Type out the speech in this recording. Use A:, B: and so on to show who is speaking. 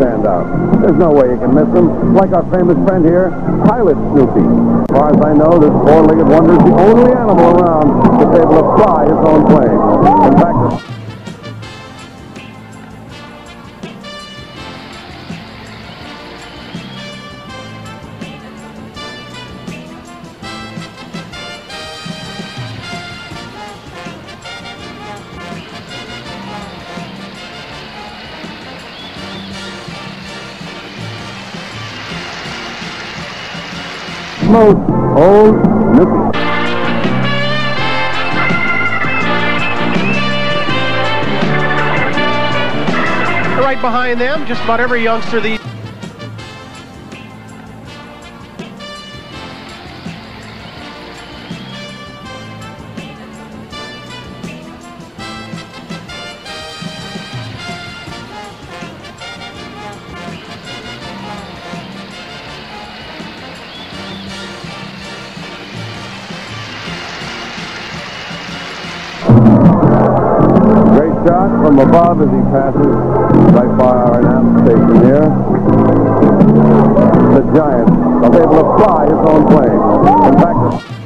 A: stand out. There's no way you can miss them. Like our famous friend here, Pilot Snoopy. As far as I know, this four-legged wonder is the only animal around that's able to fly his own plane. In fact, old.
B: Right behind them, just about every youngster these
A: shot from above as he passes right by our nav station here. The giant was able to fly his own plane.